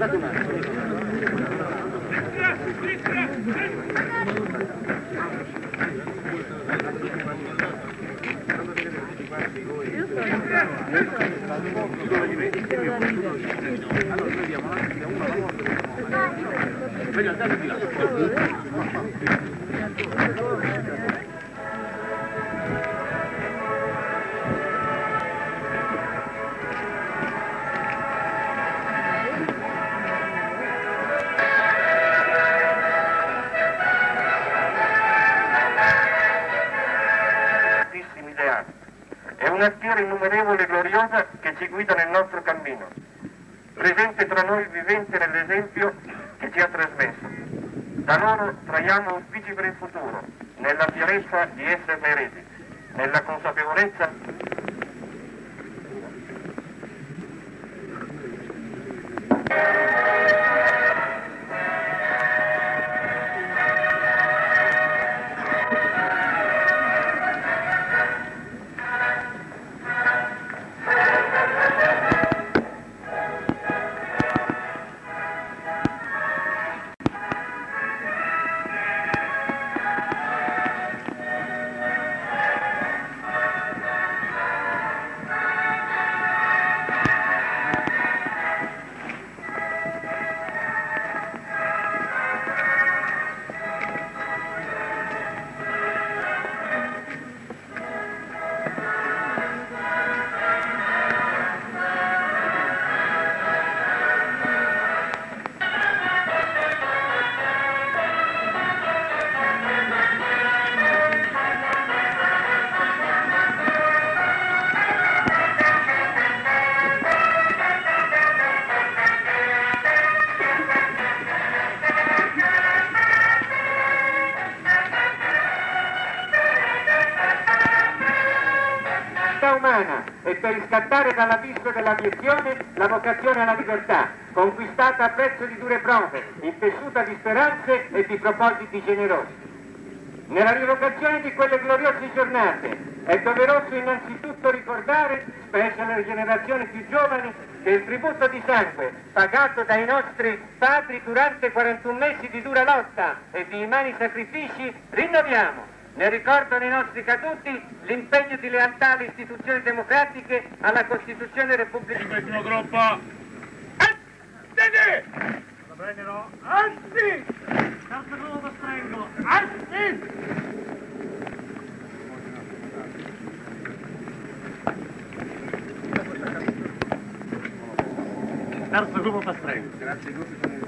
Aspettate un attimo. Meglio andare di là. È una schiera innumerevole e gloriosa che ci guida nel nostro cammino, presente tra noi vivente nell'esempio che ci ha trasmesso. Da loro traiamo auspici per il futuro, nella fierezza di esserne eredi, nella consapevolezza umana e per riscattare dall'abisso dell'abiezione la vocazione alla libertà, conquistata a prezzo di dure prove, intessuta di speranze e di propositi generosi. Nella rievocazione di quelle gloriose giornate è doveroso innanzitutto ricordare, specie alle generazioni più giovani, che il tributo di sangue pagato dai nostri padri durante 41 mesi di dura lotta e di immani sacrifici rinnoviamo nel ricordo dei nostri caduti l'impegno di lealtà alle istituzioni democratiche, alla Costituzione repubblicana. Sono troppo. Attene! La prenderò. Anzi! Terzo quello lo strengo. Anzi! Terzo gruppo Pastrengo. Grazie Adesso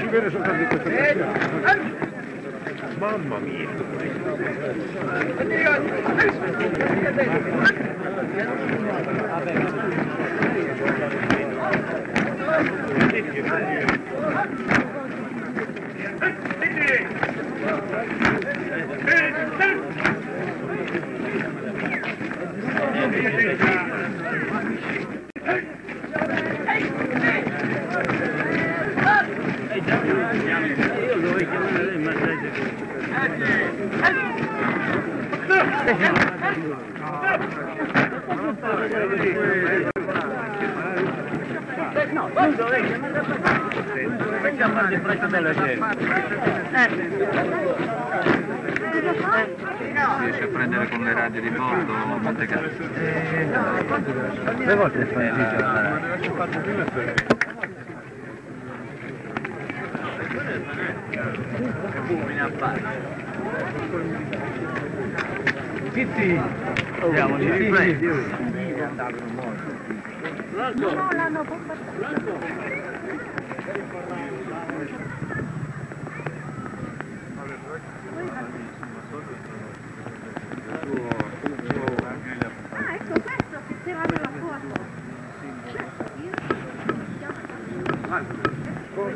si vede soltanto in questa occasione. Mamma mia. Riesce a prendere con le radio di bordo Monte Carlo? Due volte Zitti! Andiamo, ci riprendi. Ah, ecco questo, sistema della foto. eh, è le cose